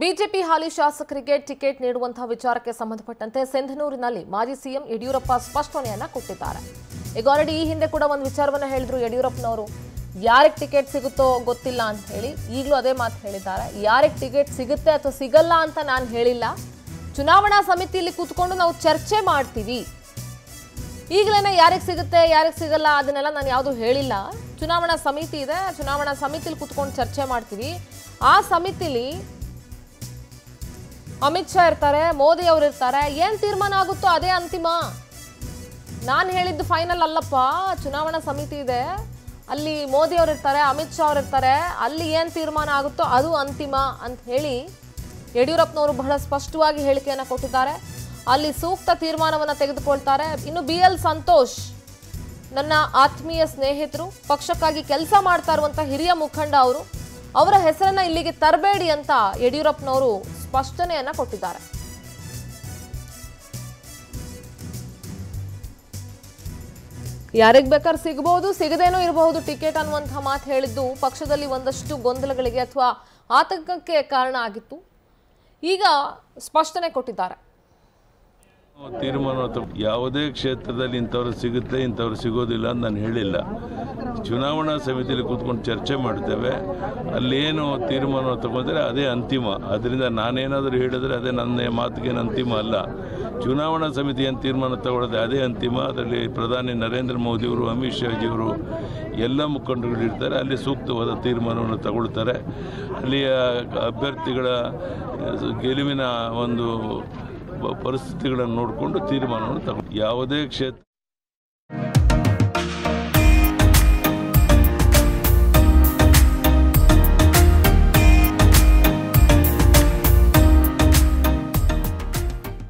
BJP ಹಾಲಿ ಶಾಸಕರಿಗೆ ticket ನೀಡುವಂತಹ ವಿಚಾರಕ್ಕೆ ಸಂಬಂಧಪಟ್ಟಂತೆ ಸಿಂಧನೂರಿನಲ್ಲಿ ಮಾಜಿ ಸಿಎಂ ಯಡಿಯೂರಪ್ಪ ಸ್ಪಷ್ಟನೆಯನ್ನ ಕೊಟ್ಟಿದ್ದಾರೆ. ಈಗ ಆಲ್ರೆಡಿ ಈ ಹಿಂದೆ ಕೂಡ ಒಂದು ವಿಚಾರವನ್ನ ಹೇಳಿದ್ರು ಯಡಿಯೂರಪ್ಪನವರು. ಯಾರಿಗೆ ಟಿಕೆಟ್ ಸಿಗುತ್ತೋ ಗೊತ್ತಿಲ್ಲ ಅಂತ ಹೇಳಿ ಈಗಲೂ ಅದೇ ಮಾತು ಹೇಳಿದ್ದಾರೆ. ಯಾರಿಗೆ ಟಿಕೆಟ್ ಸಿಗುತ್ತೆ ಅಥವಾ ಸಿಗಲ್ಲ ಅಂತ ನಾನು ಹೇಳಿಲ್ಲ. ಚುನಾವಣಾ ಸಮಿತಿಯಲ್ಲಿ ಕೂತ್ಕೊಂಡು ನಾವು ಚರ್ಚೆ ಮಾಡ್ತೀವಿ. ಈಗಲೇ ಯಾರಿಗೆ ಸಿಗುತ್ತೆ, ಯಾರಿಗೆ ಸಿಗಲ್ಲ ಅದನ್ನೆಲ್ಲ ನಾನು ಯಾವುದು ಹೇಳಿಲ್ಲ. ಚುನಾವಣಾ ಸಮಿತಿ ಇದೆ, ಚುನಾವಣಾ ಸಮಿತಿಲಿ ಕೂತ್ಕೊಂಡು ಚರ್ಚೆ ಮಾಡ್ತೀವಿ. ಆ ಸಮಿತಿಲಿ ಅಮಿತ್ ಶಾ ಇರ್ತಾರೆ, ಮೋದಿ ಅವರು ಇರ್ತಾರೆ, ಏನ್ ತೀರ್ಮಾನ ಆಗುತ್ತೋ ಅದೇ ಅಂತಿಮ. ನಾನು ಹೇಳಿದ್ದು ಫೈನಲ್ ಅಲ್ಲಪ್ಪ, ಚುನಾವಣಾ ಸಮಿತಿ ಇದೆ. ಅಲ್ಲಿ ಮೋದಿ ಅವರು ಇರ್ತಾರೆ, ಅಮಿತ್ ಶಾ ಅವರು ಇರ್ತಾರೆ, ಅಲ್ಲಿ ಏನ್ ತೀರ್ಮಾನ ಆಗುತ್ತೋ ಅದು ಅಂತಿಮ ಅಂತ ಹೇಳಿ ಯಡಿಯೂರಪ್ಪನವರು ಬಹಳ ಸ್ಪಷ್ಟವಾಗಿ ಹೇಳಿಕೆಯನ್ನು ಕೊಟ್ಟಿದ್ದಾರೆ. ಅಲ್ಲಿ ಸೂಕ್ತ ತೀರ್ಮಾನವನ್ನು ತೆಗೆದುಕೊಳ್ತಾರೆ. ಇನ್ನು ಬಿ ಎಲ್ ಸಂತೋಷ್, ನನ್ನ ಆತ್ಮೀಯ ಸ್ನೇಹಿತರು, ಪಕ್ಷಕ್ಕಾಗಿ ಕೆಲಸ ಮಾಡ್ತಾ ಇರುವಂತ ಹಿರಿಯ ಮುಖಂಡ ಅವರು ಅವರ ಹೆಸರನ್ನ ಇಲ್ಲಿಗೆ ತರಬೇಡಿ ಅಂತ ಯಡಿಯೂರಪ್ಪನವರು ಸ್ಪಷ್ಟನೆಯನ್ನ ಕೊಟ್ಟಿದ್ದಾರೆ. ಯಾರಿಗೆ ಬೇಕಾದ್ರೆ ಸಿಗಬಹುದು ಸಿಗದೇನೂ ಇರಬಹುದು ಟಿಕೆಟ್ ಅನ್ನುವಂತಹ ಮಾತು ಹೇಳಿದ್ದು ಪಕ್ಷದಲ್ಲಿ ಒಂದಷ್ಟು ಗೊಂದಲಗಳಿಗೆ ಅಥವಾ ಆತಂಕಕ್ಕೆ ಕಾರಣ ಆಗಿತ್ತು. ಈಗ ಸ್ಪಷ್ಟನೆ ಕೊಟ್ಟಿದ್ದಾರೆ. ತೀರ್ಮಾನ ಯಾವುದೇ ಕ್ಷೇತ್ರದಲ್ಲಿ ಇಂಥವ್ರು ಸಿಗುತ್ತೆ, ಇಂಥವ್ರು ಸಿಗೋದಿಲ್ಲ ಅಂತ ನಾನು ಹೇಳಿಲ್ಲ. ಚುನಾವಣಾ ಸಮಿತಿಯಲ್ಲಿ ಕೂತ್ಕೊಂಡು ಚರ್ಚೆ ಮಾಡ್ತೇವೆ. ಅಲ್ಲೇನು ತೀರ್ಮಾನ ತಗೊಂಡ್ರೆ ಅದೇ ಅಂತಿಮ. ಅದರಿಂದ ನಾನೇನಾದರೂ ಹೇಳಿದರೆ ಅದೇ ನನ್ನ ಮಾತಿಗೇನು ಅಂತಿಮ ಅಲ್ಲ. ಚುನಾವಣಾ ಸಮಿತಿ ಏನು ತೀರ್ಮಾನ ತಗೊಳ್ಳೋದು ಅದೇ ಅಂತಿಮ. ಅದರಲ್ಲಿ ಪ್ರಧಾನಿ ನರೇಂದ್ರ ಮೋದಿಯವರು, ಅಮಿತ್ ಶಾಜಿಯವರು ಎಲ್ಲ ಮುಖಂಡರುಗಳು ಇರ್ತಾರೆ. ಅಲ್ಲಿ ಸೂಕ್ತವಾದ ತೀರ್ಮಾನವನ್ನು ತಗೊಳ್ತಾರೆ. ಅಲ್ಲಿಯ ಅಭ್ಯರ್ಥಿಗಳ ಗೆಲುವಿನ ಒಂದು ಪರಿಸ್ಥಿತಿಗಳನ್ನು ನೋಡಿಕೊಂಡು ತೀರ್ಮಾನವನ್ನು ತಗೊಂಡು ಯಾವುದೇ ಕ್ಷೇತ್ರ